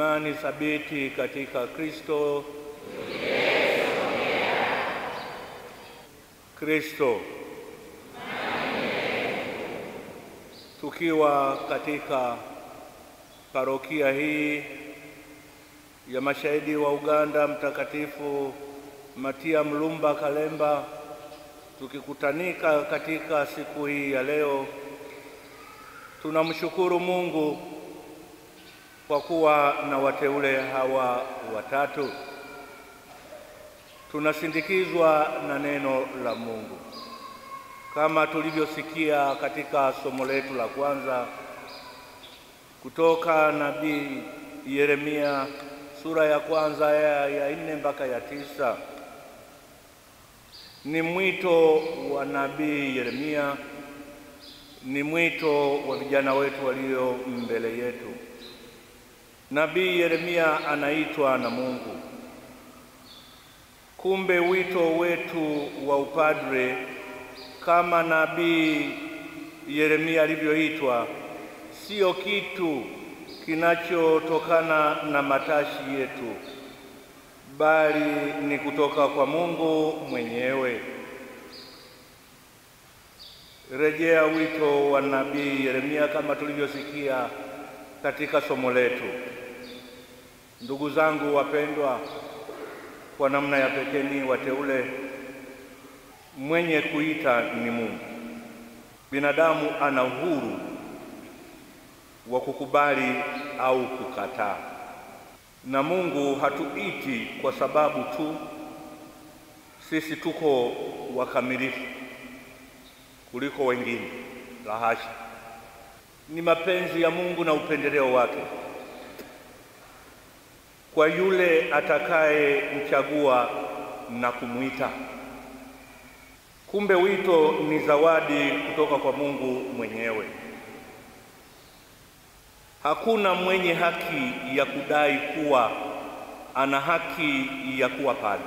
Imani thabiti katika Kristo. Kristo. Tukiwa katika parokia hii ya mashahidi wa Uganda Mtakatifu Matia Mlumba Kalemba, tukikutanika katika siku hii ya leo, tunamshukuru Mungu kwa kuwa na wateule hawa watatu. Tunasindikizwa na neno la Mungu kama tulivyosikia katika somo letu la kwanza kutoka nabii Yeremia sura ya kwanza ya, ya nne mpaka ya tisa. Ni mwito wa nabii Yeremia, ni mwito wa vijana wetu walio mbele yetu. Nabii Yeremia anaitwa na Mungu. Kumbe wito wetu wa upadre kama nabii Yeremia alivyoitwa sio kitu kinachotokana na matashi yetu, bali ni kutoka kwa Mungu mwenyewe. Rejea wito wa nabii Yeremia kama tulivyosikia katika somo letu. Ndugu zangu wapendwa, kwa namna ya pekee ni wateule, mwenye kuita ni Mungu. Binadamu ana uhuru wa kukubali au kukataa, na Mungu hatuiti kwa sababu tu sisi tuko wakamilifu kuliko wengine. La hasha, ni mapenzi ya Mungu na upendeleo wake kwa yule atakayemchagua na kumwita. Kumbe wito ni zawadi kutoka kwa Mungu mwenyewe. Hakuna mwenye haki ya kudai kuwa ana haki ya kuwa pale.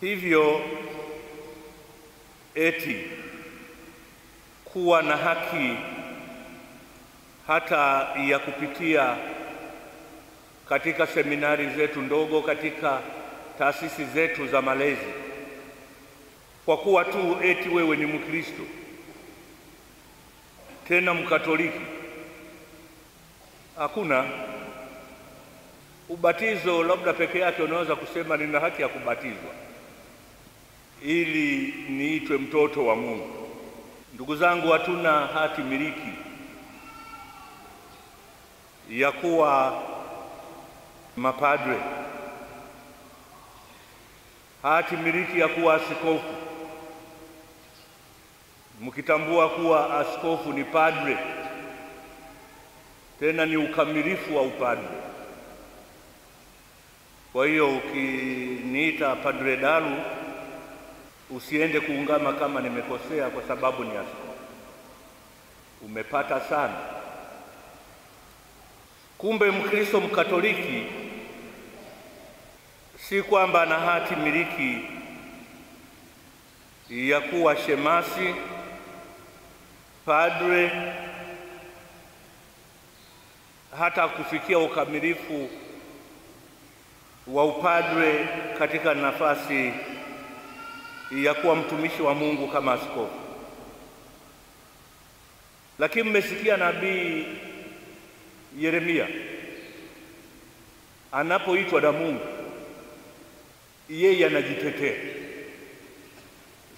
Hivyo eti kuwa na haki hata ya kupitia katika seminari zetu ndogo, katika taasisi zetu za malezi, kwa kuwa tu eti wewe ni Mkristo tena Mkatoliki. Hakuna ubatizo, labda peke yake unaweza kusema nina haki ya kubatizwa ili niitwe mtoto wa Mungu. Ndugu zangu, hatuna hati miliki ya kuwa mapadre, hati miliki ya kuwa askofu, mkitambua kuwa askofu ni padre, tena ni ukamilifu wa upadre. Kwa hiyo ukiniita Padre Dalu usiende kuungama kama nimekosea, kwa sababu ni askofu. Umepata sana. Kumbe Mkristo Mkatoliki si kwamba ana hati miliki ya kuwa shemasi, padre, hata kufikia ukamilifu wa upadre katika nafasi ya kuwa mtumishi wa Mungu kama askofu. Lakini mmesikia nabii Yeremia anapoitwa na Mungu, yeye anajitetea.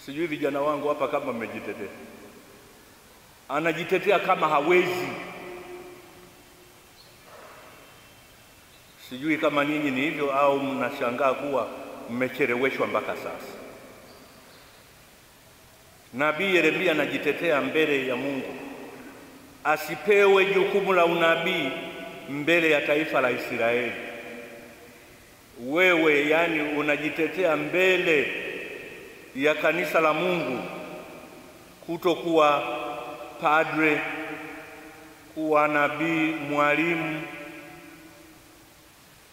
Sijui vijana wangu hapa kama mmejitetea, anajitetea kama hawezi. Sijui kama ninyi ni hivyo au mnashangaa kuwa mmecheleweshwa mpaka sasa. Nabii Yeremia anajitetea mbele ya Mungu asipewe jukumu la unabii mbele ya taifa la Israeli. Wewe yani unajitetea mbele ya kanisa la Mungu kutokuwa padre, kuwa nabii, mwalimu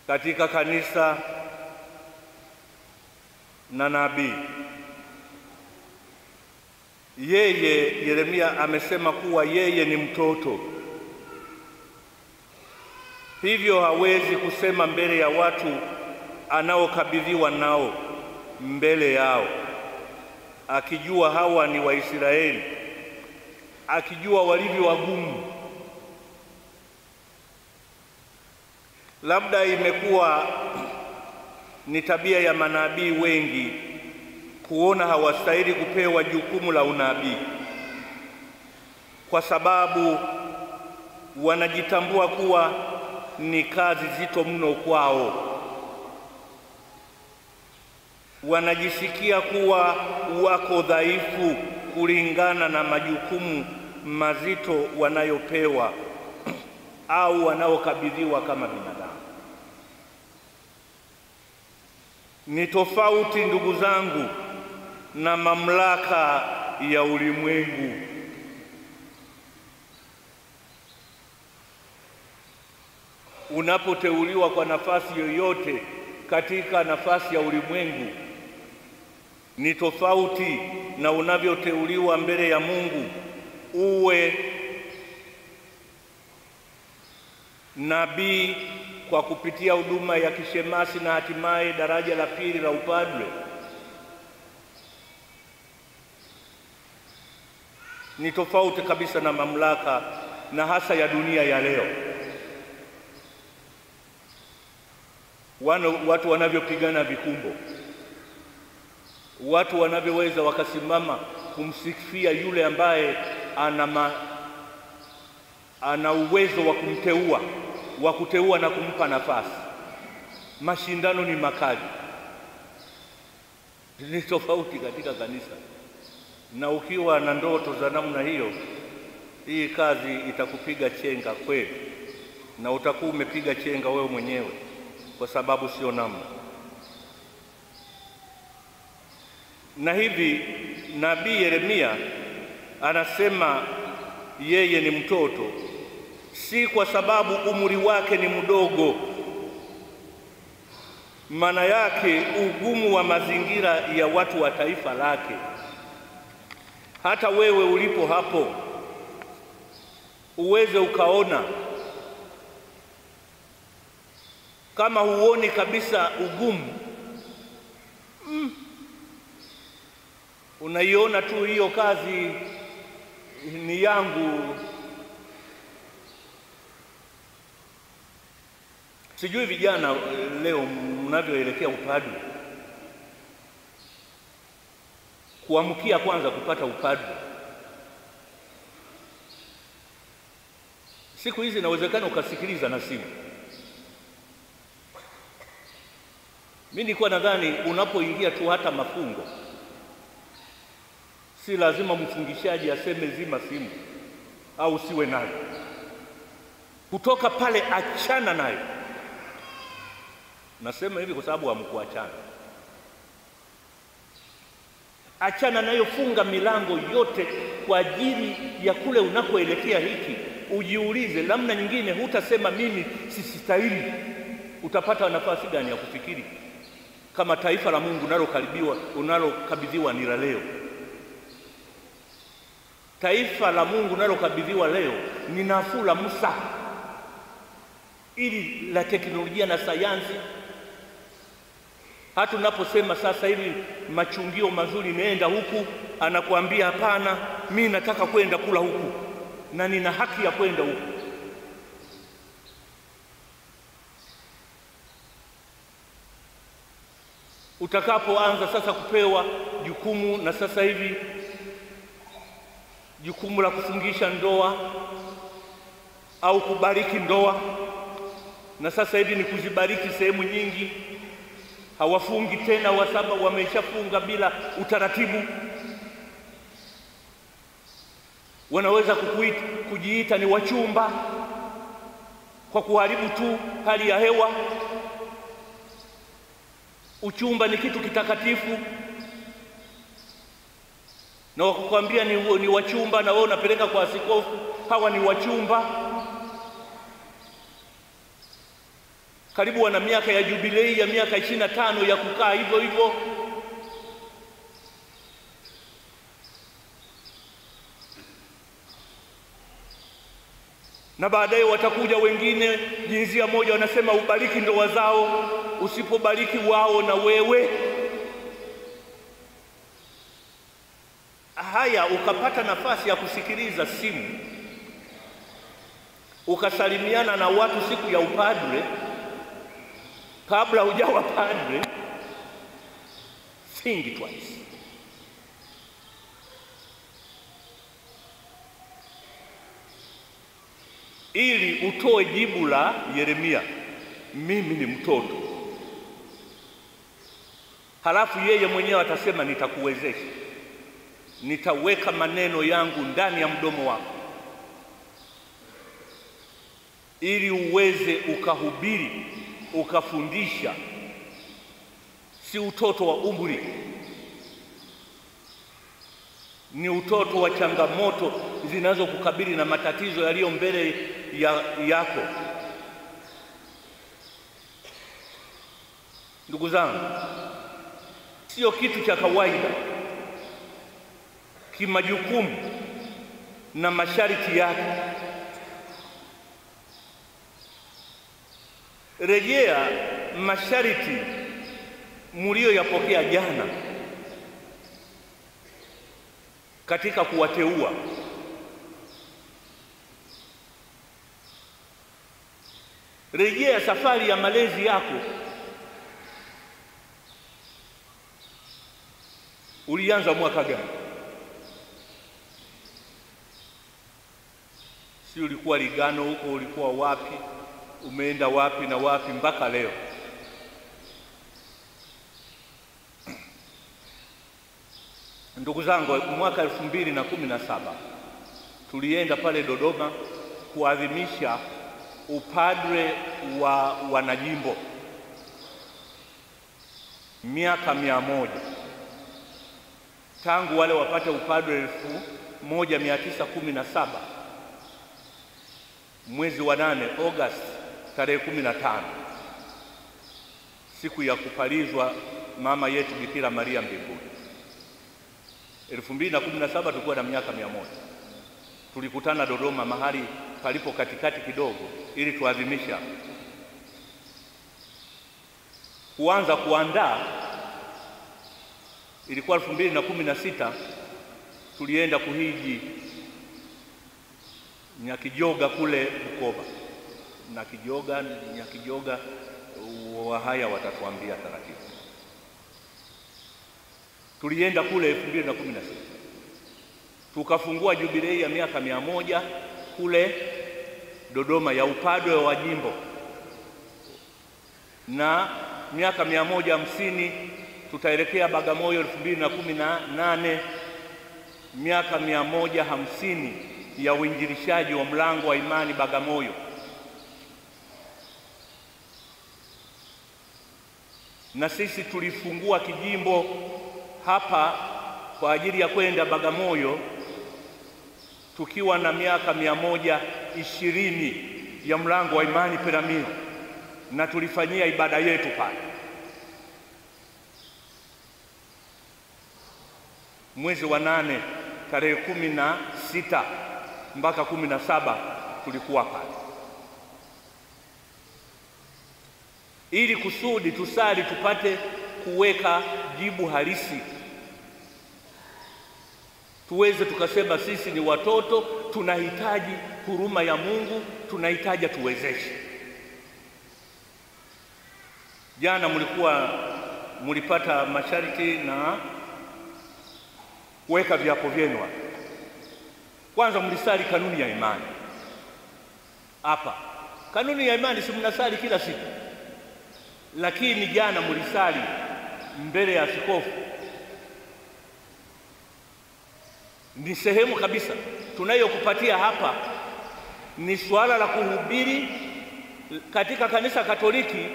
katika kanisa na nabii. Yeye Yeremia amesema kuwa yeye ni mtoto, hivyo hawezi kusema mbele ya watu anaokabidhiwa nao mbele yao, akijua hawa ni Waisraeli, akijua walivyo wagumu. Labda imekuwa ni tabia ya manabii wengi kuona hawastahili kupewa jukumu la unabii kwa sababu wanajitambua kuwa ni kazi zito mno kwao. Wanajisikia kuwa wako dhaifu kulingana na majukumu mazito wanayopewa au wanaokabidhiwa kama binadamu. Ni tofauti ndugu zangu na mamlaka ya ulimwengu. Unapoteuliwa kwa nafasi yoyote katika nafasi ya ulimwengu, ni tofauti na unavyoteuliwa mbele ya Mungu uwe nabii kwa kupitia huduma ya kishemasi na hatimaye daraja la pili la upadre. Ni tofauti kabisa na mamlaka na hasa ya dunia ya leo. Wano, watu wanavyopigana vikumbo, watu wanavyoweza wakasimama kumsifia yule ambaye ana ma, ana uwezo wa kumteua wa kuteua na kumpa nafasi. Mashindano ni makali, ni tofauti katika kanisa, na ukiwa na ndoto za namna hiyo, hii kazi itakupiga chenga kweli, na utakuwa umepiga chenga wewe mwenyewe, kwa sababu sio namna. Na hivi nabii Yeremia anasema yeye ni mtoto si kwa sababu umri wake ni mdogo. Maana yake ugumu wa mazingira ya watu wa taifa lake. Hata wewe ulipo hapo uweze ukaona, kama huoni kabisa ugumu mm, unaiona tu hiyo kazi ni yangu. Sijui vijana leo mnavyoelekea upadre, kuamkia kwanza kupata upadre. Siku hizi inawezekana ukasikiliza na simu. Mimi nilikuwa nadhani unapoingia tu hata mafungo, si lazima mfungishaji aseme zima simu au siwe nayo. Kutoka pale achana nayo. Nasema hivi kwa sababu hamkuachana. Achana nayo, funga milango yote kwa ajili ya kule unakoelekea. Hiki ujiulize, namna nyingine hutasema mimi sisitahili. Utapata nafasi gani ya kufikiri kama taifa la Mungu unalokaribiwa unalokabidhiwa ni la leo? Taifa la Mungu unalokabidhiwa leo ni nafuu la Musa, ili la teknolojia na sayansi hata unaposema sasa hivi machungio mazuri, nenda huku, anakuambia hapana, mi nataka kwenda kula huku na nina haki ya kwenda huku. Utakapoanza sasa kupewa jukumu, na sasa hivi jukumu la kufungisha ndoa au kubariki ndoa, na sasa hivi ni kuzibariki sehemu nyingi hawafungi tena, wasaba wameshafunga bila utaratibu. Wanaweza kukuita, kujiita ni wachumba kwa kuharibu tu hali ya hewa. Uchumba ni kitu kitakatifu, na wakukwambia ni, ni wachumba, na wewe unapeleka kwa askofu, hawa ni wachumba. karibu wana miaka ya jubilei ya miaka ishirini na tano ya kukaa hivyo hivyo. Na baadaye watakuja wengine jinsia moja, wanasema ubariki ndoa zao, usipobariki wao na wewe haya ukapata nafasi ya kusikiliza simu ukasalimiana na watu siku ya upadre kabla hujawa padre, think twice. ili utoe jibu la Yeremia, mimi ni mtoto. Halafu yeye mwenyewe atasema nitakuwezesha, nitaweka maneno yangu ndani ya mdomo wako ili uweze ukahubiri, ukafundisha. Si utoto wa umri, ni utoto wa changamoto zinazokukabili na matatizo yaliyo mbele ya, yako. Ndugu zangu, sio kitu cha kawaida kimajukumu na masharti yake. Rejea masharti mlioyapokea jana katika kuwateua. Rejea safari ya malezi yako. Ulianza mwaka gani? Si ulikuwa Ligano huko, ulikuwa wapi? Umeenda wapi na wapi mpaka leo? Ndugu zangu, mwaka elfu mbili na kumi na saba tulienda pale Dodoma kuadhimisha upadre wa wanajimbo miaka mia moja tangu wale wapate upadre elfu moja mia tisa kumi na saba mwezi wa nane Agosti tarehe kumi na tano siku ya kupalizwa mama yetu Bikira Maria mbinguni. elfu mbili na kumi na saba tulikuwa na miaka mia moja tulikutana Dodoma mahali palipo katikati kidogo, ili tuadhimisha kuanza kuandaa. Ilikuwa elfu mbili na kumi na sita tulienda kuhiji Nyakijoga kule Bukoba. Nyakijoga, Nyakijoga, wahaya watatuambia taratibu. Tulienda kule elfu mbili na kumi na sita tukafungua jubilei ya miaka mia moja kule Dodoma ya upadwe wa jimbo, na miaka mia moja hamsini tutaelekea Bagamoyo elfu mbili na kumi na nane miaka mia moja hamsini ya uinjilishaji wa mlango wa imani Bagamoyo. Na sisi tulifungua kijimbo hapa kwa ajili ya kwenda Bagamoyo tukiwa na miaka mia moja ishirini ya mlango wa imani Peramiho, na tulifanyia ibada yetu pale. Mwezi wa nane tarehe kumi na sita mpaka kumi na saba tulikuwa pale, ili kusudi tusali tupate kuweka jibu halisi tuweze tukasema sisi ni watoto, tunahitaji huruma ya Mungu, tunahitaji tuwezeshe. Jana mlikuwa mlipata masharti na kuweka viapo vyenu. Kwanza mlisali kanuni ya imani hapa. Kanuni ya imani si mnasali kila siku, lakini jana mulisali mbele ya askofu ni sehemu kabisa tunayokupatia hapa, ni suala la kuhubiri katika kanisa Katoliki,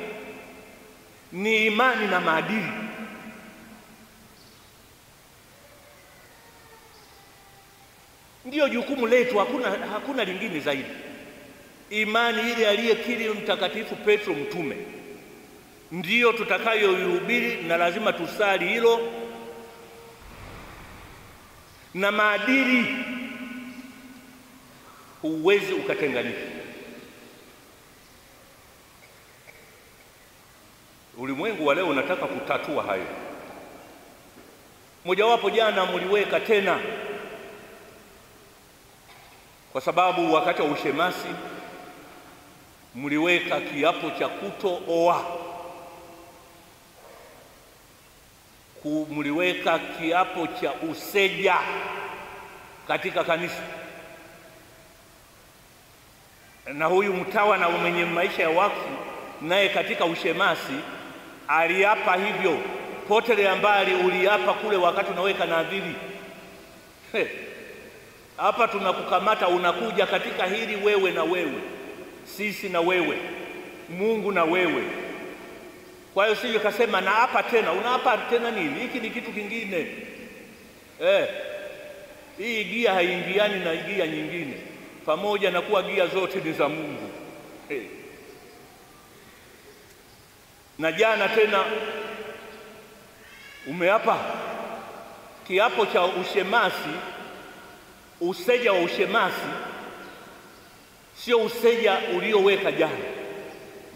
ni imani na maadili. Ndiyo jukumu letu, hakuna, hakuna lingine zaidi. Imani ile aliyekiri Mtakatifu Petro mtume ndiyo tutakayoihubiri na lazima tusali hilo, na maadili huwezi ukatenganisha. Ulimwengu wa leo unataka kutatua hayo. Mojawapo jana mliweka tena, kwa sababu wakati wa ushemasi mliweka kiapo cha kutooa mliweka kiapo cha useja katika kanisa, na huyu mtawa na mwenye maisha ya wakfu naye katika ushemasi aliapa hivyo. Potelea mbali, uliapa kule wakati unaweka nadhiri. Hapa tunakukamata, unakuja katika hili, wewe na wewe, sisi na wewe, Mungu na wewe. Kwa hiyo sije kasema na hapa tena. Unaapa tena nini? Hiki ni kitu kingine eh. Hii gia haingiani na gia nyingine, pamoja na kuwa gia zote ni za Mungu eh. Na jana tena umeapa kiapo cha ushemasi, useja wa ushemasi, sio useja ulioweka jana.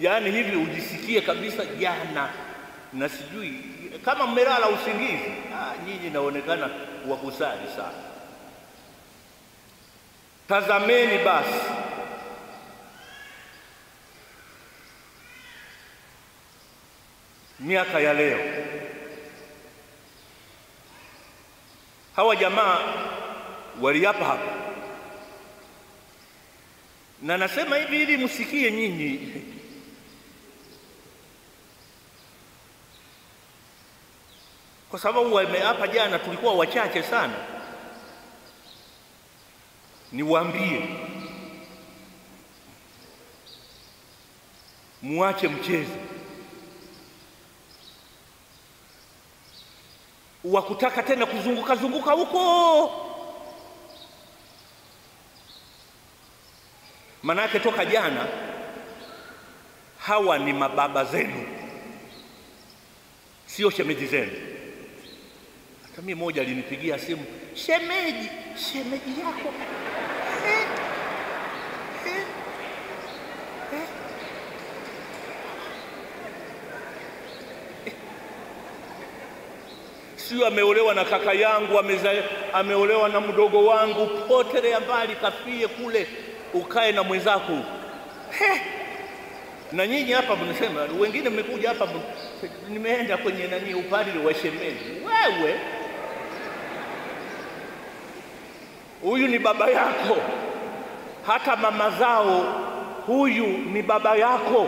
Yaani hivi ujisikie kabisa jana, na sijui kama mmelala usingizi. Ah, nyinyi naonekana wakusali sana. Tazameni basi miaka ya leo, hawa jamaa waliapa hapa, na nasema hivi ili msikie nyinyi kwa sababu wameapa jana, tulikuwa wachache sana. Niwaambie, muache mchezo wa kutaka tena kuzunguka zunguka huko, manake toka jana hawa ni mababa zenu, sio shemeji zenu. Mimi moja alinipigia simu, shemeji, shemeji yako eh, eh, eh. Sio ameolewa na kaka yangu, ameolewa na mdogo wangu. Potelea mbali, kafie kule, ukae na mwenzako. Na nyinyi hapa mnasema, wengine mmekuja hapa, nimeenda kwenye nani, upadri wa shemeji. Wewe huyu ni baba yako, hata mama zao, huyu ni baba yako,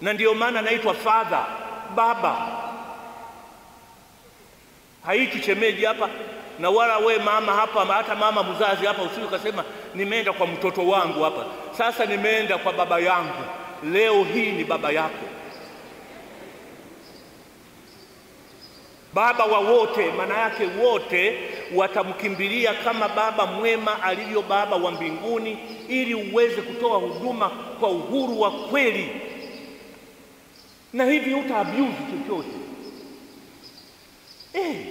na ndio maana anaitwa father, baba haiti chemeji hapa, na wala we mama hapa, hata mama mzazi hapa, usije ukasema nimeenda kwa mtoto wangu hapa, sasa nimeenda kwa baba yangu. Leo hii ni baba yako, baba wa wote. Maana yake wote watamkimbilia kama baba mwema alivyo Baba wa mbinguni, ili uweze kutoa huduma kwa uhuru wa kweli, na hivi uta abuse chochote? Eh,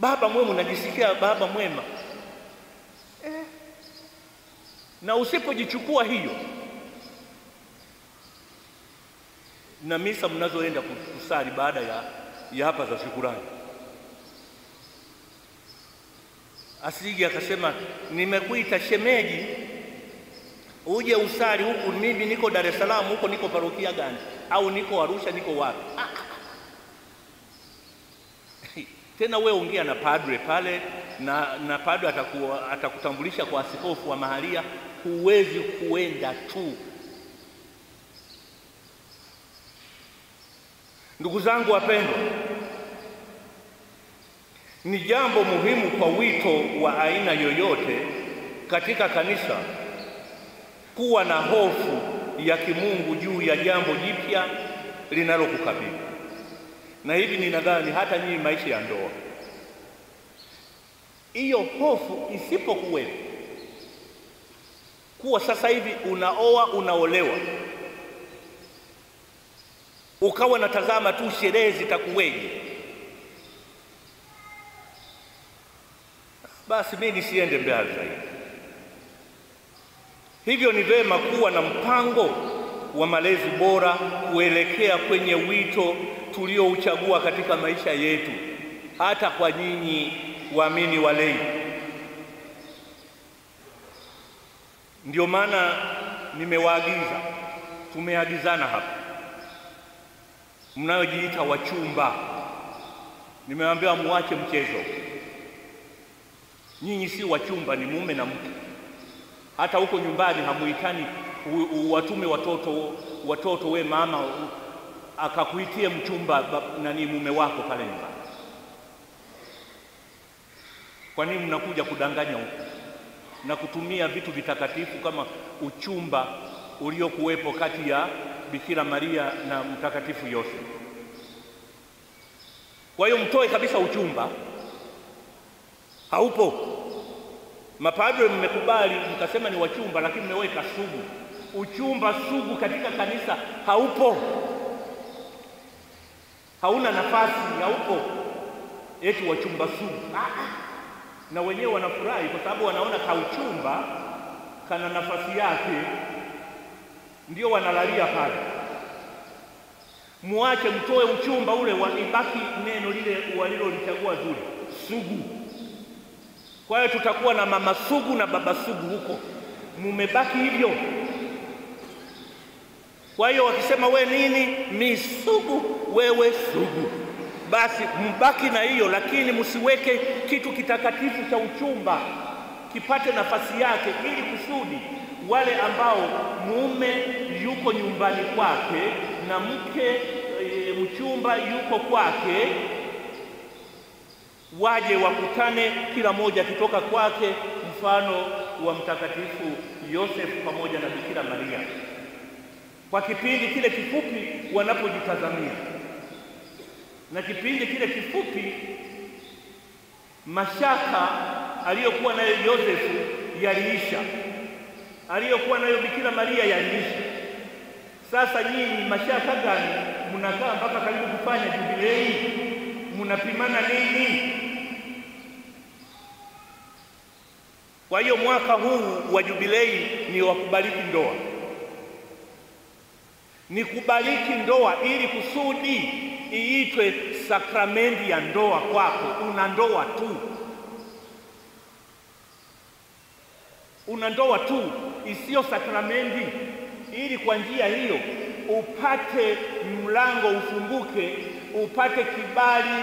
baba mwema, unajisikia baba mwema? Eh. Na usipojichukua hiyo na misa mnazoenda kusali baada ya, ya hapa za shukurani, asije akasema nimekuita shemeji uje usali huku, mimi niko Dar es Salaam, huko niko parokia gani, au niko Arusha, niko wapi? Tena we ongea na padre pale na, na padre atakuwa, atakutambulisha kwa askofu wa mahalia. Huwezi kuenda tu. Ndugu zangu wapendwa, ni jambo muhimu kwa wito wa aina yoyote katika kanisa kuwa na hofu ya kimungu juu ya jambo jipya linalokukabili na hivi ninadhani hata nyinyi maisha ya ndoa, hiyo hofu isipokuwepo, kuwa sasa hivi unaoa unaolewa, ukawa natazama tu sherehe zitakuweje, basi mimi nisiende mbali zaidi. Hivyo ni vema kuwa na mpango wa malezi bora kuelekea kwenye wito tuliouchagua katika maisha yetu, hata kwa nyinyi waamini walei. Ndio maana nimewaagiza, tumeagizana hapa, mnayojiita wachumba, nimewaambia muache mchezo. Nyinyi si wachumba, ni mume na mke. Hata huko nyumbani hamuitani watume watoto watoto, we mama akakuitie mchumba nani mume wako pale nyumbani. Kwa nini mnakuja kudanganya huko na kutumia vitu vitakatifu kama uchumba uliokuwepo kati ya Bikira Maria na Mtakatifu Yosefu? Kwa hiyo mtoe kabisa uchumba, haupo. Mapadre mmekubali mkasema ni wachumba, lakini mmeweka sugu. Uchumba sugu katika kanisa haupo, hauna nafasi, haupo. Eti wachumba sugu na wenyewe wanafurahi kwa sababu wanaona kauchumba kana nafasi yake, ndio wanalalia pale. Muache, mtoe uchumba ule, ibaki neno lile walilolichagua zuri, sugu. Kwa hiyo tutakuwa na mama sugu na baba sugu huko, mumebaki hivyo. Kwa hiyo wakisema we nini, mi sugu, wewe sugu. Basi mbaki na hiyo, lakini msiweke kitu kitakatifu cha uchumba. Kipate nafasi yake, ili kusudi wale ambao mume yuko nyumbani kwake na mke e, mchumba yuko kwake, waje wakutane, kila mmoja akitoka kwake, mfano wa Mtakatifu Yosefu pamoja na Bikira Maria, kwa kipindi kile kifupi wanapojitazamia na kipindi kile kifupi mashaka aliyokuwa nayo Yosefu yaliisha, aliyokuwa nayo Bikira Maria yaliisha. Sasa nyinyi mashaka gani mnakaa mpaka karibu kufanya jubilei? Mnapimana nini? Kwa hiyo mwaka huu wa jubilei ni wa kubariki ndoa, ni kubariki ndoa ili kusudi iitwe sakramenti ya ndoa kwako. Una ndoa tu, una ndoa tu isiyo sakramenti, ili kwa njia hiyo upate mlango ufunguke, upate kibali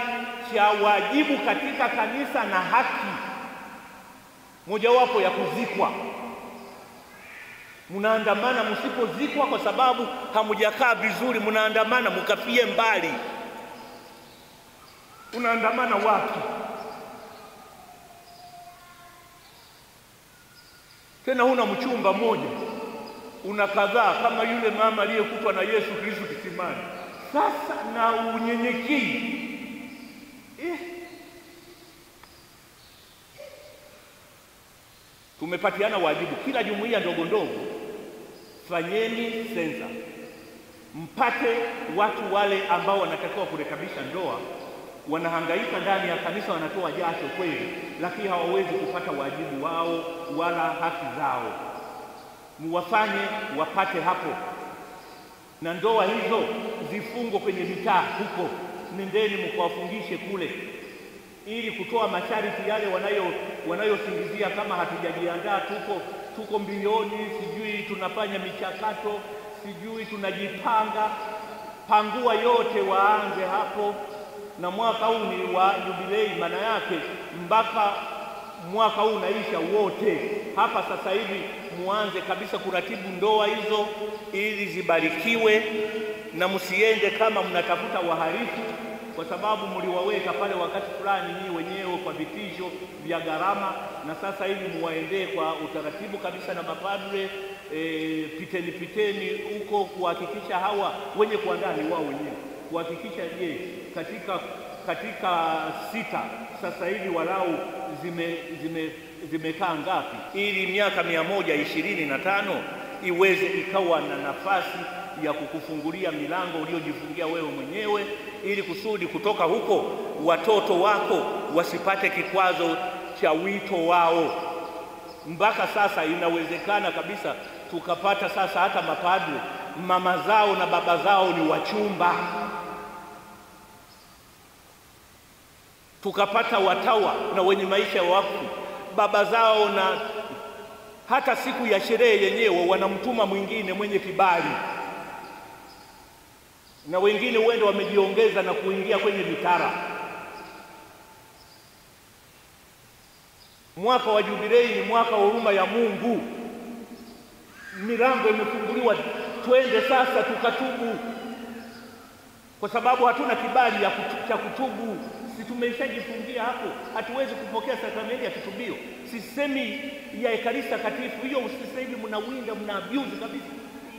cha wajibu katika kanisa na haki mojawapo ya kuzikwa. Mnaandamana msipozikwa kwa sababu hamujakaa vizuri, mnaandamana mukafie mbali. Unaandamana wapi? Tena huna mchumba mmoja, una kadhaa, kama yule mama aliyekutwa na Yesu Kristo kisimani. Sasa na unyenyekii eh. Tumepatiana wajibu, kila jumuiya ndogo ndogo, fanyeni sensa, mpate watu wale ambao wanatakiwa kurekebisha ndoa. Wanahangaika ndani ya kanisa, wanatoa jasho kweli, lakini hawawezi kupata wajibu wao wala haki zao. Muwafanye wapate hapo, na ndoa hizo zifungwe kwenye mitaa huko, nendeni mkawafungishe kule ili kutoa masharti yale wanayo wanayosingizia kama hatujajiandaa, tuko tuko mbioni, sijui tunafanya michakato, sijui tunajipanga. Pangua yote, waanze hapo, na mwaka huu ni wa jubilei, maana yake mpaka mwaka huu unaisha wote. Hapa sasa hivi muanze kabisa kuratibu ndoa hizo ili zibarikiwe, na msiende kama mnatafuta wahalifu kwa sababu mliwaweka pale wakati fulani nyinyi wenyewe kwa vitisho vya gharama, na sasa hivi muwaendee kwa utaratibu kabisa na mapadre e, piteni piteni huko kuhakikisha hawa wenye kuandaa ni wao wenyewe kuhakikisha, je, katika katika sita sasa hivi walau zime zime zimekaa ngapi, ili miaka mia moja ishirini na tano iweze ikawa na nafasi ya kukufungulia milango uliojifungia wewe mwenyewe, ili kusudi kutoka huko watoto wako wasipate kikwazo cha wito wao. Mpaka sasa inawezekana kabisa tukapata sasa hata mapadre mama zao na baba zao ni wachumba, tukapata watawa na wenye maisha ya wakfu, baba zao na hata siku ya sherehe yenyewe wanamtuma mwingine mwenye kibali, na wengine huenda wamejiongeza na kuingia kwenye mitara. Mwaka wa jubilei ni mwaka wa huruma ya Mungu. Milango imefunguliwa, twende sasa tukatubu, kwa sababu hatuna kibali cha kutubu. Si tumeshajifungia hapo, hatuwezi kupokea sakramenti ya kitubio. Sisemi ya Ekaristi Takatifu, hiyo sasa hivi mnawinda, mna abuse kabisa,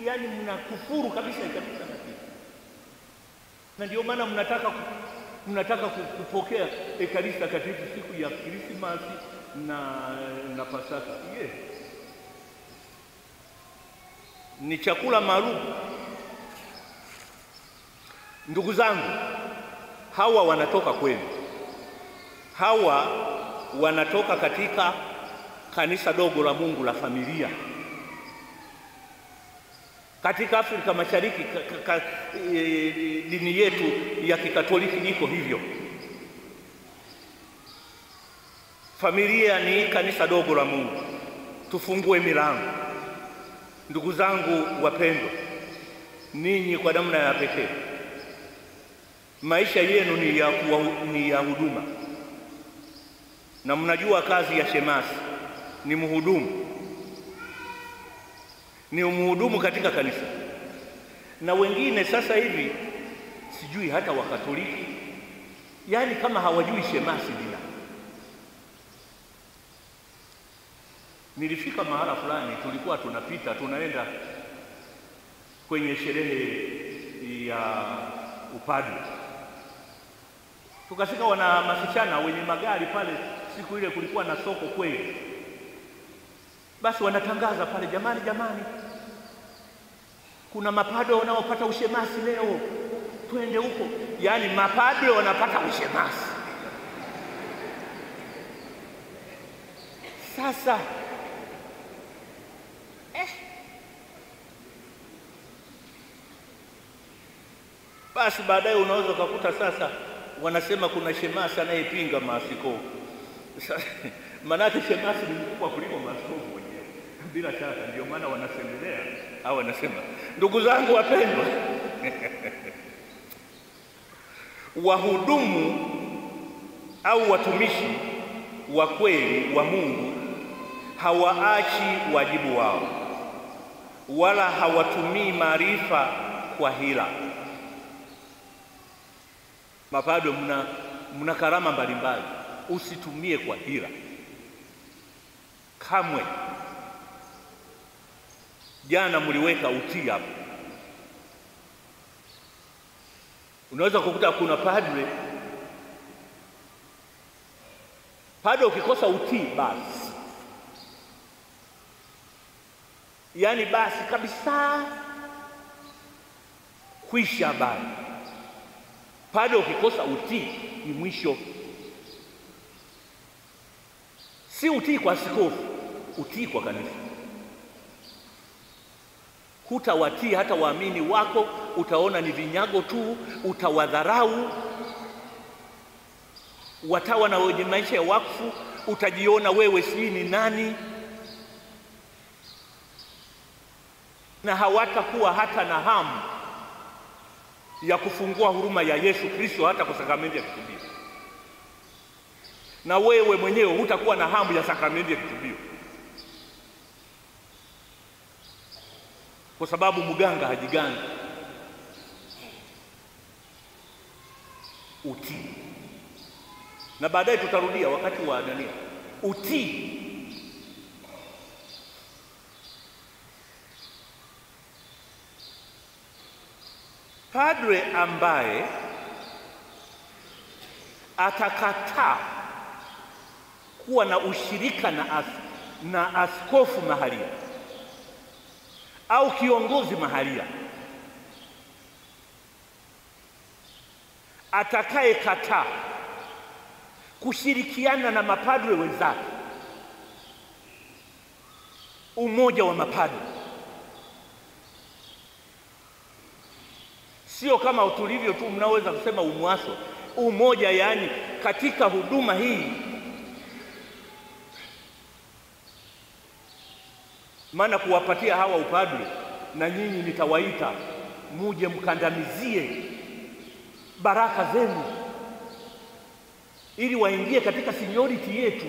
yaani mnakufuru kabisa Ekaristi na ndio maana mnataka mnataka kupokea Ekaristi Takatifu siku ya Krismasi na, na Pasaka. Yeah. Ni chakula maalum. Ndugu zangu, hawa wanatoka kwenu, hawa wanatoka katika kanisa dogo la Mungu la familia katika Afrika Mashariki. Ka, ka, e, dini yetu ya Kikatoliki iko hivyo. Familia ni kanisa dogo la Mungu. Tufungue milango, ndugu zangu wapendwa, ninyi kwa namna ya pekee maisha yenu ni ya, kuwa, ni ya huduma, na mnajua kazi ya shemasi ni mhudumu, ni mhudumu katika kanisa. Na wengine sasa hivi sijui hata Wakatoliki, yaani kama hawajui shemasi bila Nilifika mahala fulani, tulikuwa tunapita tunaenda kwenye sherehe ya upadre, tukafika masichana wenye magari pale. Siku ile kulikuwa na soko kweli, basi wanatangaza pale, jamani, jamani, kuna mapadre wanaopata ushemasi leo, twende huko. Yaani mapadre wanapata ushemasi. Sasa Eh. Basi baadaye unaweza ukakuta sasa wanasema kuna shemasi anayepinga maaskofu. Maanake shemasi ni mkubwa kuliko maaskofu bila shaka. Ndio maana wanasemelea au wanasema, ndugu zangu wapendwa, wahudumu au watumishi wa kweli wa Mungu hawaachi wajibu wao wala hawatumii maarifa kwa hila. Mapadre, mna, mna karama mbalimbali, usitumie kwa hila kamwe. Jana mliweka utii hapo. Unaweza kukuta kuna padre padre, ukikosa utii basi yaani basi kabisa kwisha bali. Padre ukikosa utii ni mwisho. Si utii kwa askofu, utii kwa kanisa. Hutawatii hata waamini wako, utaona ni vinyago tu, utawadharau. Watawa na wenye maisha ya wakfu, utajiona wewe sijui ni nani na hawatakuwa hata na hamu ya kufungua huruma ya Yesu Kristo hata kwa sakramenti ya kitubio, na wewe mwenyewe hutakuwa na hamu ya sakramenti ya kitubio, kwa sababu mganga hajigani. Utii, na baadaye tutarudia wakati wa nani, utii. Padre ambaye atakataa kuwa na ushirika na, as, na askofu mahalia au kiongozi mahalia, atakayekataa kushirikiana na mapadre wenzake, umoja wa mapadre. Sio kama tulivyo tu mnaweza kusema umwaso, umoja, yaani katika huduma hii. Maana kuwapatia hawa upadre, na nyinyi nitawaita muje mkandamizie baraka zenu, ili waingie katika seniority yetu.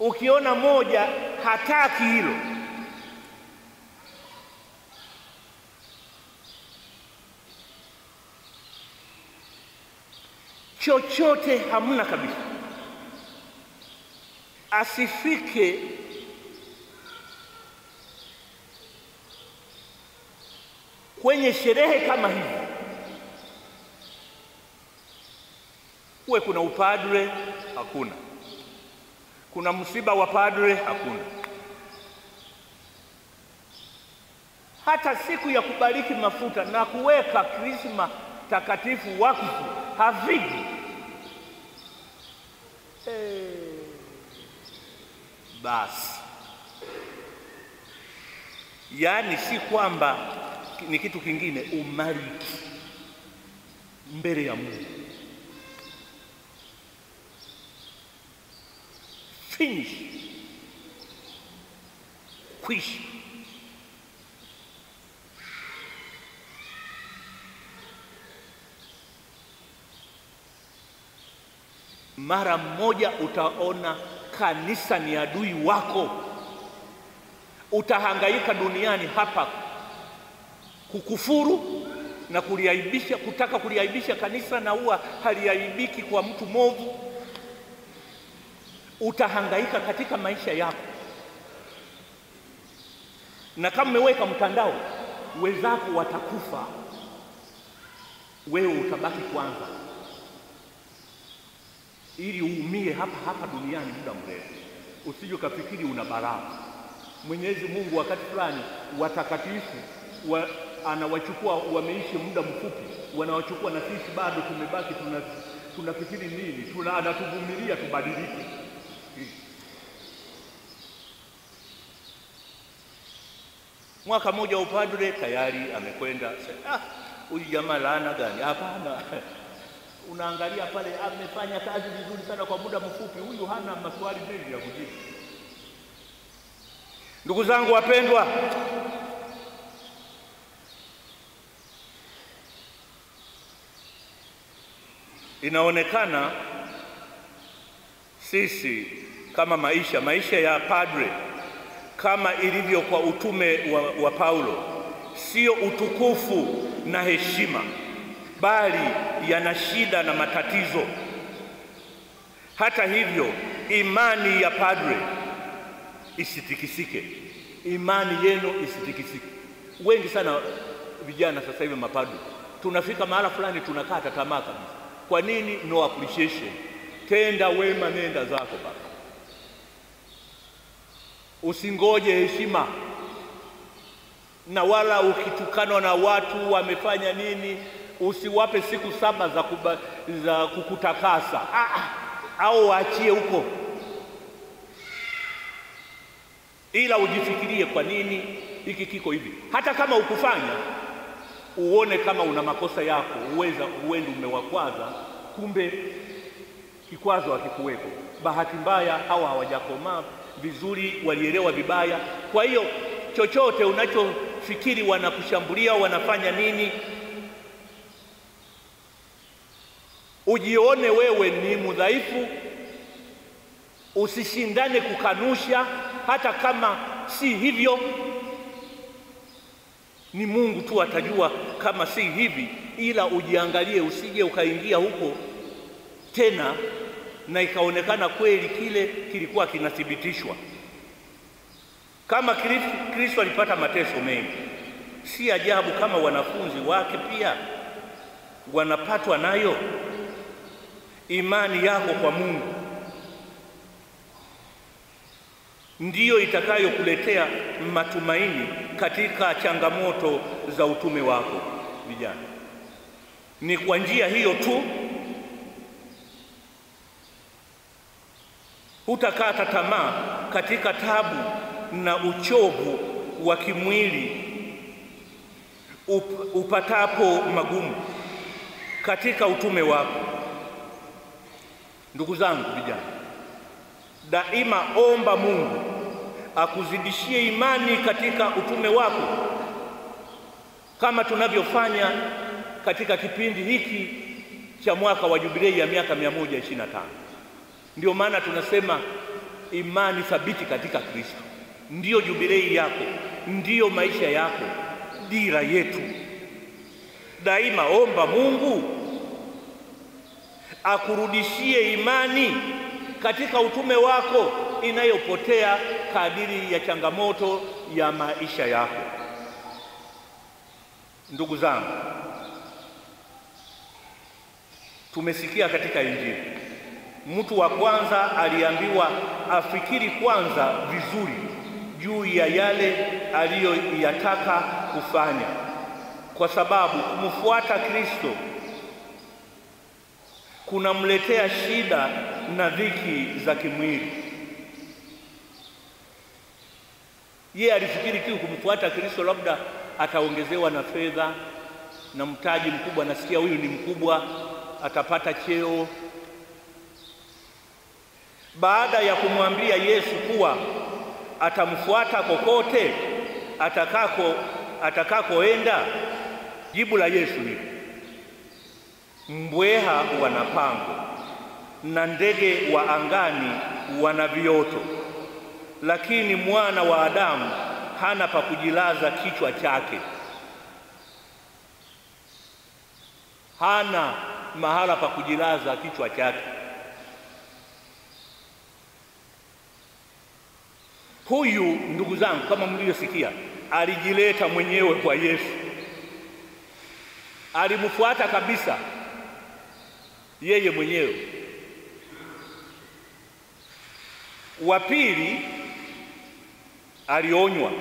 Ukiona moja hataki hilo chochote hamna kabisa, asifike kwenye sherehe kama hivi, kuwe kuna upadre hakuna, kuna msiba wa padre hakuna, hata siku ya kubariki mafuta na kuweka krisma takatifu wakfu haviji. Eh, basi. Yaani si kwamba ni kitu kingine, umaliki mbele ya Mungu. Finish, kwisha. Mara moja utaona kanisa ni adui wako, utahangaika duniani hapa kukufuru na kuliaibisha, kutaka kuliaibisha kanisa, na huwa haliaibiki kwa mtu mwovu. Utahangaika katika maisha yako, na kama umeweka mtandao, wenzako watakufa, wewe utabaki kwanza, ili uumie hapa hapa duniani muda mrefu. Usije ukafikiri una baraka. Mwenyezi Mungu wakati fulani watakatifu wa, anawachukua wameishi muda mfupi, wanawachukua na sisi bado tumebaki, tuna tunafikiri nini? Tuna anatuvumilia tubadilike. Mwaka mmoja upadre tayari amekwenda. Ah, huyu jamaa laana gani? Hapana, unaangalia pale, amefanya kazi vizuri sana kwa muda mfupi, huyu hana maswali mengi ya kujibu. Ndugu zangu wapendwa, inaonekana sisi kama maisha maisha ya padre kama ilivyo kwa utume wa, wa Paulo sio utukufu na heshima, bali yana shida na matatizo. Hata hivyo, imani ya padre isitikisike, imani yenu isitikisike. Wengi sana vijana sasa hivi mapadre, tunafika mahala fulani tunakata tamaa kabisa. Kwa nini? No appreciation. Tenda wema, nenda zako baba, usingoje heshima, na wala ukitukanwa na watu wamefanya nini, usiwape siku saba za, kuba, za kukutakasa ah, au waachie huko, ila ujifikirie, kwa nini hiki kiko hivi. Hata kama ukufanya uone kama una makosa yako, uweza uende umewakwaza, kumbe kikwazo hakikuwepo. Bahati mbaya hawa hawajakomaa vizuri, walielewa vibaya. Kwa hiyo chochote unachofikiri wanakushambulia, wanafanya nini, ujione wewe ni mdhaifu, usishindane kukanusha, hata kama si hivyo ni Mungu tu atajua kama si hivi, ila ujiangalie, usije ukaingia huko tena na ikaonekana kweli kile kilikuwa kinathibitishwa. Kama Kristo alipata mateso mengi, si ajabu kama wanafunzi wake pia wanapatwa nayo. Imani yako kwa Mungu ndiyo itakayokuletea matumaini katika changamoto za utume wako. Vijana, ni kwa njia hiyo tu hutakata tamaa katika tabu na uchovu wa kimwili up, upatapo magumu katika utume wako. Ndugu zangu vijana, daima omba Mungu akuzidishie imani katika utume wako kama tunavyofanya katika kipindi hiki cha mwaka wa jubilei ya miaka 125. Ndio maana tunasema imani thabiti katika Kristo ndiyo jubilei yako, ndiyo maisha yako, dira yetu. Daima omba Mungu akurudishie imani katika utume wako inayopotea kadiri ya changamoto ya maisha yako. Ndugu zangu, tumesikia katika Injili mtu wa kwanza aliambiwa afikiri kwanza vizuri juu ya yale aliyoyataka kufanya, kwa sababu kumfuata Kristo kunamletea shida na dhiki za kimwili. Yeye alifikiri kiu kumfuata Kristo labda ataongezewa na fedha na mtaji mkubwa, nasikia huyu ni mkubwa, atapata cheo. Baada ya kumwambia Yesu kuwa atamfuata kokote atakako atakakoenda, jibu la Yesu ni mbweha wana pango na ndege wa angani wana vioto, lakini mwana wa Adamu hana pa kujilaza kichwa chake. Hana mahala pa kujilaza kichwa chake. Huyu ndugu zangu, kama mlivyosikia, alijileta mwenyewe kwa Yesu, alimfuata kabisa yeye mwenyewe. Wa pili alionywa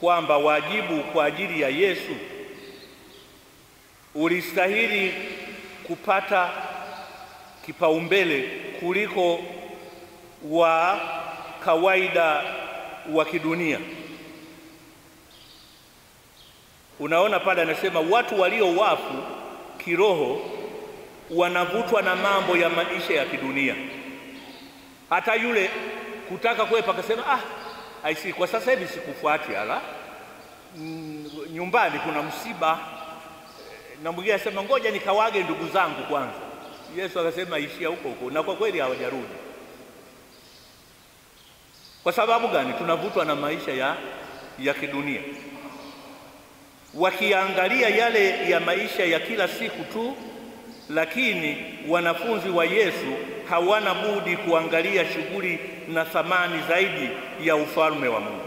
kwamba wajibu kwa ajili ya Yesu ulistahili kupata kipaumbele kuliko wa kawaida wa kidunia. Unaona pale anasema watu walio wafu kiroho wanavutwa na mambo ya maisha ya kidunia. Hata yule kutaka kuepa akasema, ah, aisi kwa sasa hivi sikufuati, ala nyumbani kuna msiba. Na mwingine asema ngoja nikawage ndugu zangu kwanza. Yesu akasema ishia huko huko, na kwa kweli hawajarudi. Kwa sababu gani? Tunavutwa na maisha ya, ya kidunia, wakiangalia yale ya maisha ya kila siku tu, lakini wanafunzi wa Yesu hawana budi kuangalia shughuli na thamani zaidi ya ufalme wa Mungu.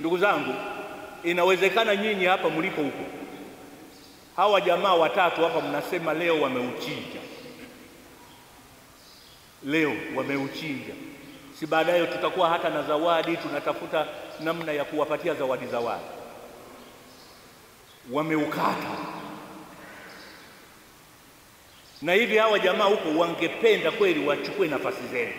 Ndugu zangu, inawezekana nyinyi hapa mlipo huko, hawa jamaa watatu hapa mnasema leo wameuchinja, leo wameuchinja si baadaye tutakuwa hata na zawadi, tunatafuta namna ya kuwapatia zawadi zawadi. Wameukata na hivi, hawa jamaa huko wangependa kweli wachukue nafasi zenu.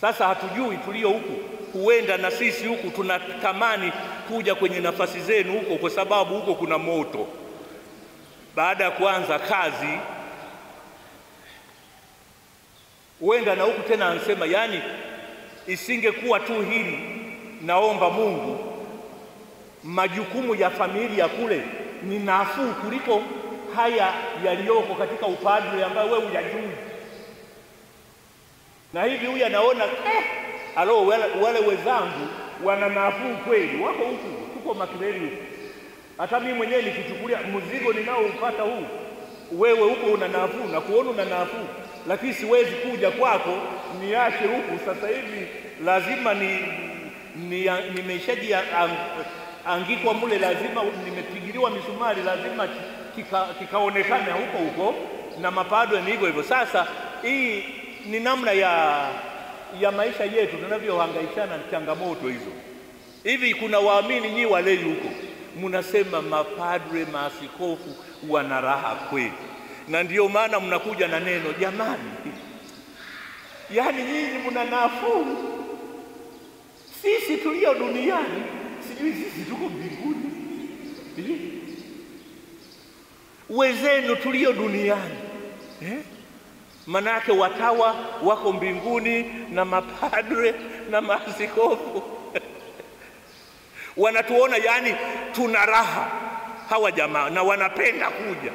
Sasa hatujui tulio huku, huenda na sisi huku tunatamani kuja kwenye nafasi zenu huko, kwa sababu huko kuna moto. Baada ya kuanza kazi huenda na huku tena anasema, yaani isingekuwa tu hili, naomba Mungu majukumu ya familia kule ni nafuu kuliko haya yaliyoko katika upadre ambayo wewe hujajui, Na hivi huyu anaona eh, alo wale, wezangu wenzangu wana nafuu kweli, wako huku, tuko Makerere huku. Hata mimi mwenyewe nikichukulia mzigo ninaoupata huu, wewe huko una nafuu na kuona una nafuu lakini siwezi kuja kwako niache huku. Sasa hivi, lazima ni, ni, ni angikwa mule, lazima nimepigiliwa misumari, lazima kikaonekana kika huko huko, na mapadwe ni hivyo hivyo. Sasa hii ni namna ya, ya maisha yetu tunavyohangaishana na changamoto hizo. Hivi kuna waamini nyinyi walei huko mnasema mapadre maaskofu wana raha kweli na ndio maana mnakuja na neno jamani, yaani nyinyi mna nafuu, sisi tulio duniani sijui sisi tuko mbinguni. Wenzenu tulio duniani. Eh? Manake watawa wako mbinguni na mapadre na maaskofu. Wanatuona, yani tuna raha hawa jamaa na wanapenda kuja,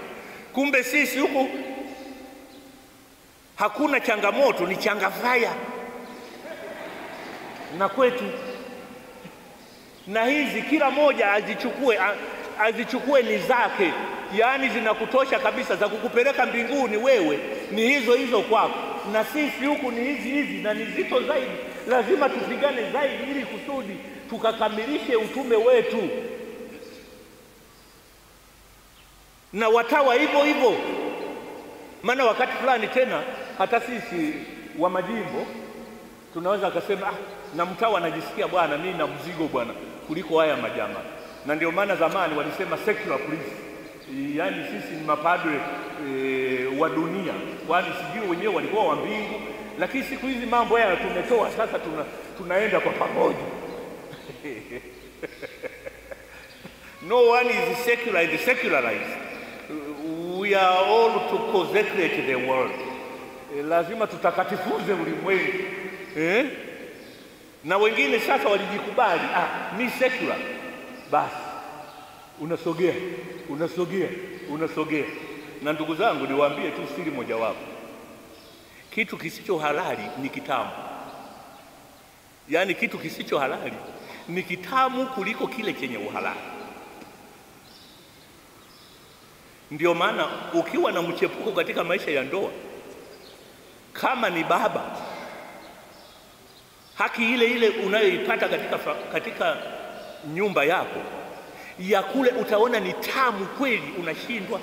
kumbe sisi huku hakuna changamoto, ni changafaya. Na kwetu na hizi kila moja azichukue azichukue ni zake, yaani zinakutosha kabisa za kukupeleka mbinguni. Wewe ni hizo hizo kwako, na sisi huku ni hizi hizi na ni zito zaidi. Lazima tupigane zaidi ili kusudi tukakamilishe utume wetu, na watawa hivyo hivyo. Maana wakati fulani tena hata sisi wa majimbo tunaweza akasema ah, na mtawa anajisikia bwana, mimi na mzigo bwana kuliko haya majamaa. Na ndio maana zamani walisema secular police, yaani sisi ni mapadre e, wa dunia, kwani sijui wenyewe walikuwa wa mbingu. Lakini siku hizi mambo haya tumetoa sasa, tuna, tunaenda kwa pamoja no one is secular and secularized we are all to consecrate the world. E, lazima tutakatifuze ulimwengu eh? na wengine sasa walijikubali, ah, mi secular, basi unasogea unasogea unasogea. Na ndugu zangu, niwaambie tu siri mojawapo, kitu kisicho halali ni kitamu. Yaani kitu kisicho halali ni kitamu kuliko kile chenye uhalali. Ndio maana ukiwa na mchepuko katika maisha ya ndoa, kama ni baba haki ile ile unayoipata katika, katika nyumba yako ya kule utaona ni tamu kweli, unashindwa.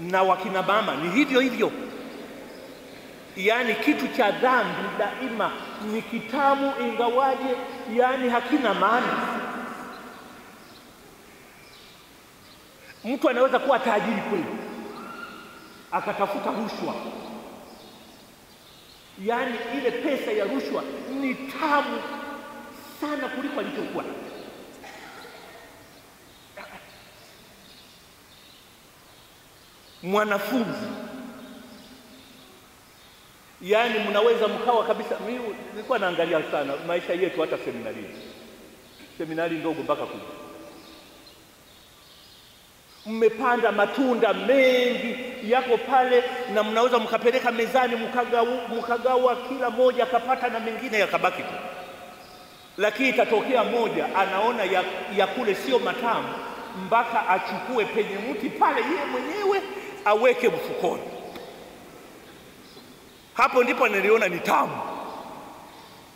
Na wakina mama ni hivyo hivyo, yaani kitu cha dhambi daima ni kitamu, ingawaje yaani hakina maana. Mtu anaweza kuwa tajiri kweli akatafuta rushwa yaani ile pesa ya rushwa ni tamu sana kuliko alichokuwa. Mwanafunzi yaani, mnaweza mkawa kabisa. Mimi nilikuwa naangalia sana maisha yetu, hata seminari, seminari ndogo mpaka kubwa, mmepanda matunda mengi yako pale, na mnaweza mkapeleka mezani mkagawa, mkagawa kila moja akapata na mengine yakabaki tu, lakini itatokea moja anaona ya, ya kule sio matamu, mpaka achukue penye mti pale yeye mwenyewe aweke mfukoni. Hapo ndipo niliona ni tamu,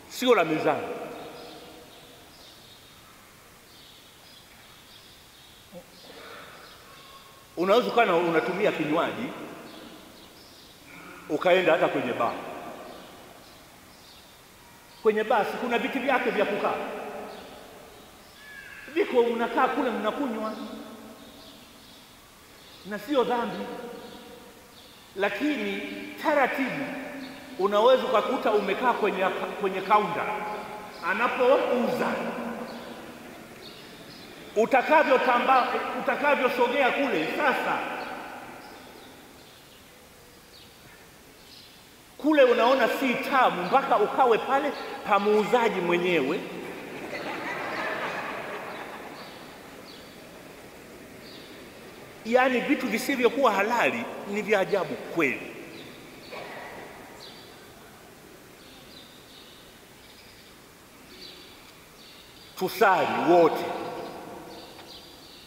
sio la mezani. Unaweza ukawa unatumia kinywaji ukaenda hata kwenye baa. Kwenye basi kuna viti vyake vya kukaa, viko unakaa kule, mnakunywa. Na sio dhambi, lakini taratibu unaweza ukakuta umekaa kwenye, kwenye kaunta anapouza utakavyotamba utakavyosogea kule sasa, kule unaona si tabu mpaka ukawe pale pa muuzaji mwenyewe yaani vitu visivyokuwa halali ni vya ajabu kweli. Tusali wote.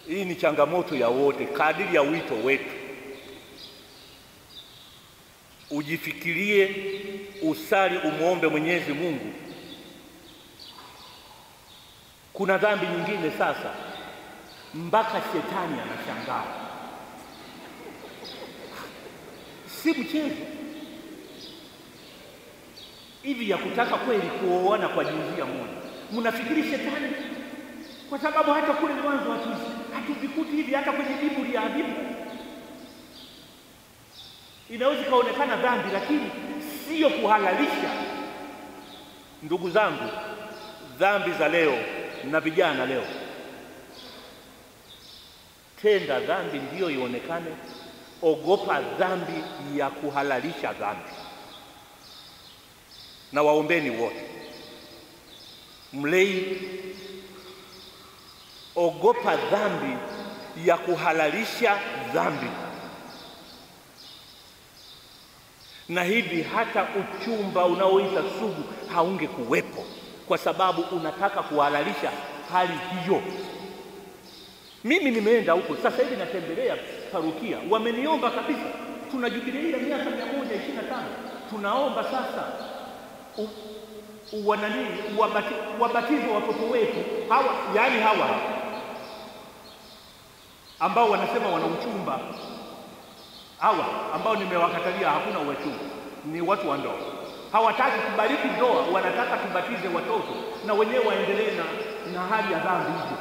Hii ni changamoto ya wote, kadiri ya wito wetu. Ujifikirie, usali, umwombe Mwenyezi Mungu. Kuna dhambi nyingine sasa mpaka shetani anashangaa, si mchezo hivi ya kutaka kweli kuoana kwa jinsia moja. Mnafikiri shetani kwa sababu hata kule mwanzo hatuvikuti hivi, hata kwenye Biblia havipo. Inaweza ikaonekana dhambi, lakini siyo kuhalalisha. Ndugu zangu, dhambi za leo na vijana leo, tenda dhambi ndiyo ionekane. Ogopa dhambi ya kuhalalisha dhambi. Na waombeni wote, mlei, ogopa dhambi ya kuhalalisha dhambi, na hivi hata uchumba unaoita sugu haunge kuwepo, kwa sababu unataka kuhalalisha hali hiyo. Mimi nimeenda huko sasa hivi natembelea parukia, wameniomba kabisa, tuna jubilei ya miaka mia moja ishirini na tano. Tunaomba sasa wabati, wabatizo watoto wetu hawa, yaani hawa ambao wanasema wana uchumba, hawa ambao nimewakatalia hakuna uchumba, ni watu wa ndoa, hawataki kubariki ndoa, wanataka tubatize watoto na wenyewe waendelee na, na hali ya dhambi hizo.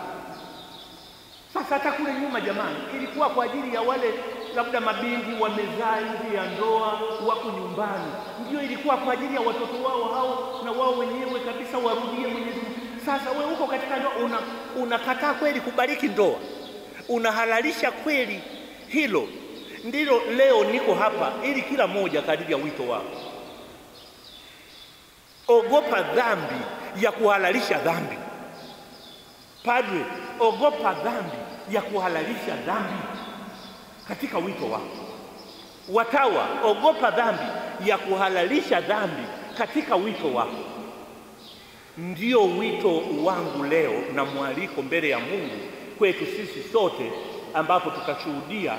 Sasa hata kule nyuma, jamani, ilikuwa kwa ajili ya wale labda mabingi wamezaa nje ya ndoa, wako nyumbani, ndio ilikuwa kwa ajili ya watoto wao hao, na wao wenyewe kabisa warudie Mwenyezi Mungu. Sasa we uko katika ndoa, una unakataa kweli kubariki ndoa, unahalalisha kweli hilo? Ndilo leo niko hapa ili kila mmoja kadiri ya wito wako. Ogopa dhambi ya kuhalalisha dhambi. Padre, ogopa dhambi ya kuhalalisha dhambi katika wito wako. Watawa, ogopa dhambi ya kuhalalisha dhambi katika wito wako. Ndio wito wangu leo na mwaliko mbele ya Mungu kwetu sisi sote, ambapo tutashuhudia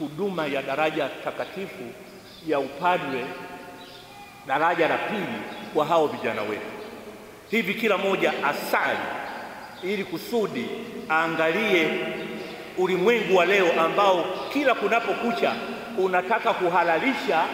huduma ya daraja takatifu ya upadre, daraja la pili kwa hao vijana wetu. Hivi kila mmoja asali ili kusudi aangalie ulimwengu wa leo ambao kila kunapokucha unataka kuhalalisha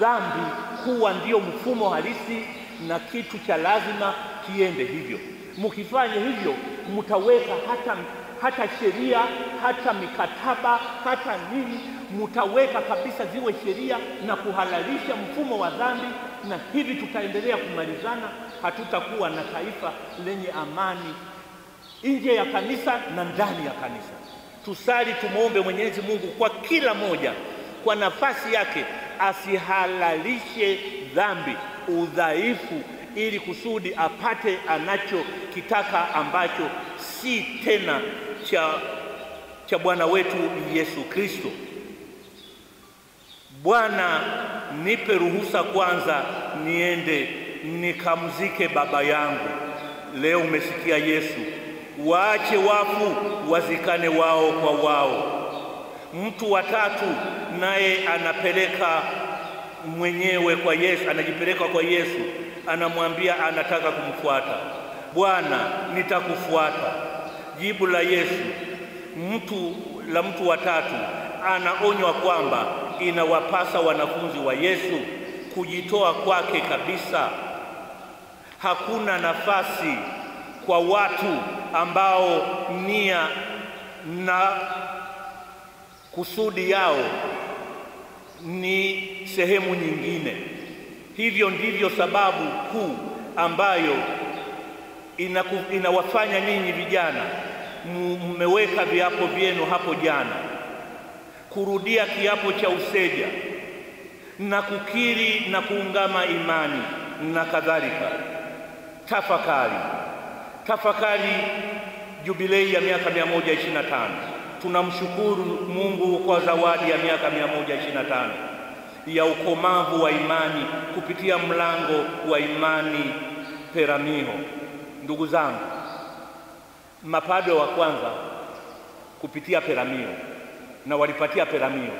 dhambi kuwa ndio mfumo halisi na kitu cha lazima kiende hivyo. Mkifanya hivyo, mtaweka hata, hata sheria hata mikataba hata nini, mutaweka kabisa ziwe sheria na kuhalalisha mfumo wa dhambi, na hivi tutaendelea kumalizana. Hatutakuwa na taifa lenye amani nje ya kanisa na ndani ya kanisa. Tusali, tumwombe Mwenyezi Mungu kwa kila moja kwa nafasi yake asihalalishe dhambi, udhaifu, ili kusudi apate anachokitaka ambacho si tena cha, cha Bwana wetu Yesu Kristo. Bwana, nipe ruhusa kwanza niende nikamzike baba yangu. Leo umesikia Yesu, waache wafu wazikane wao kwa wao. Mtu wa tatu naye anapeleka mwenyewe kwa Yesu, anajipeleka kwa Yesu, anamwambia anataka kumfuata. Bwana, nitakufuata. Jibu la Yesu mtu la mtu wa tatu anaonywa kwamba inawapasa wanafunzi wa Yesu kujitoa kwake kabisa. Hakuna nafasi kwa watu ambao nia na kusudi yao ni sehemu nyingine. Hivyo ndivyo sababu kuu ambayo inawafanya ninyi vijana mmeweka viapo vyenu hapo jana, kurudia kiapo cha useja na kukiri na kuungama imani na kadhalika. Tafakari, tafakari jubilei ya miaka 125. Tunamshukuru Mungu kwa zawadi ya miaka 125 ya ukomavu wa imani kupitia mlango wa imani Peramiho. Ndugu zangu, mapadre wa kwanza kupitia peramio na walipatia peramio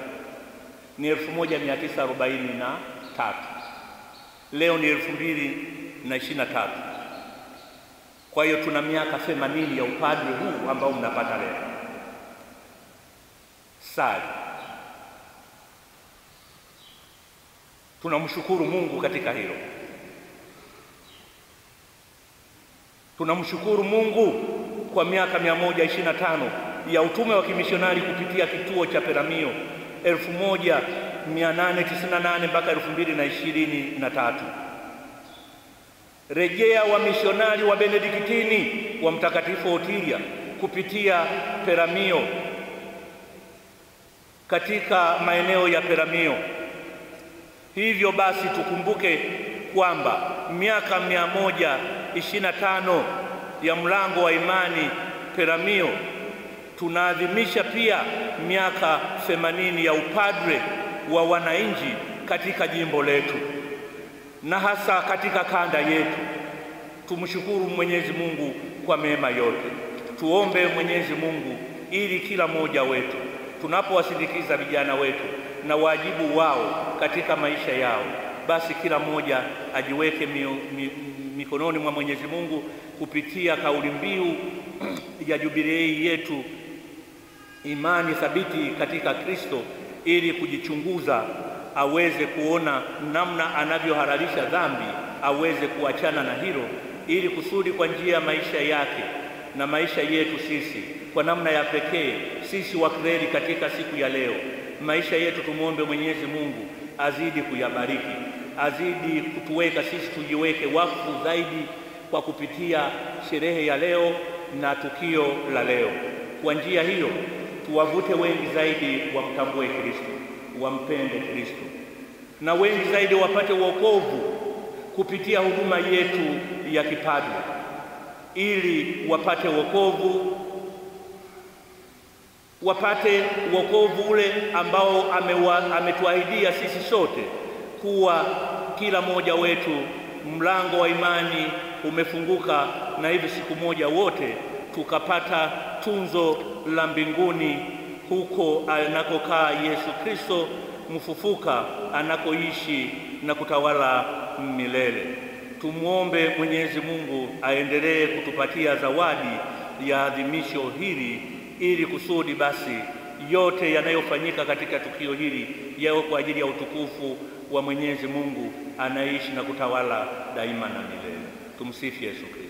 ni 1943 leo ni 2023. Kwa hiyo tuna miaka 80 ya upadre huu ambao mnapata leo. Sali, tunamshukuru Mungu katika hilo. Tunamshukuru Mungu kwa miaka 125 ya utume wa kimishonari kupitia kituo cha Peramio 1898 mpaka 2023. Rejea wa mishonari wa Benediktini wa Mtakatifu Otilia kupitia Peramio katika maeneo ya Peramio. Hivyo basi tukumbuke kwamba miaka 125 ya mlango wa imani Peramio, tunaadhimisha pia miaka themanini ya upadre wa wananchi katika jimbo letu na hasa katika kanda yetu. Tumshukuru Mwenyezi Mungu kwa mema yote. Tuombe Mwenyezi Mungu ili kila mmoja wetu tunapowasindikiza vijana wetu na wajibu wao katika maisha yao, basi kila mmoja ajiweke mikononi mwa Mwenyezi Mungu kupitia kauli mbiu ya jubilei yetu, imani thabiti katika Kristo, ili kujichunguza aweze kuona namna anavyohalalisha dhambi, aweze kuachana na hilo, ili kusudi kwa njia ya maisha yake na maisha yetu sisi kwa namna ya pekee sisi Wakleri katika siku ya leo, maisha yetu tumwombe Mwenyezi Mungu azidi kuyabariki, azidi kutuweka sisi tujiweke wakfu zaidi kwa kupitia sherehe ya leo na tukio la leo. Kwa njia hiyo tuwavute wengi zaidi wamtambue Kristo, wampende Kristo, na wengi zaidi wapate wokovu kupitia huduma yetu ya kipadre, ili wapate wokovu wapate wokovu ule ambao ametuahidia sisi sote kuwa kila mmoja wetu mlango wa imani umefunguka, na hivi siku moja wote tukapata tunzo la mbinguni huko anakokaa Yesu Kristo mfufuka, anakoishi na kutawala milele. Tumwombe Mwenyezi Mungu aendelee kutupatia zawadi ya adhimisho hili ili kusudi basi yote yanayofanyika katika tukio hili yawe kwa ajili ya utukufu wa Mwenyezi Mungu anaishi na kutawala daima na milele. Tumsifu Yesu Kristo.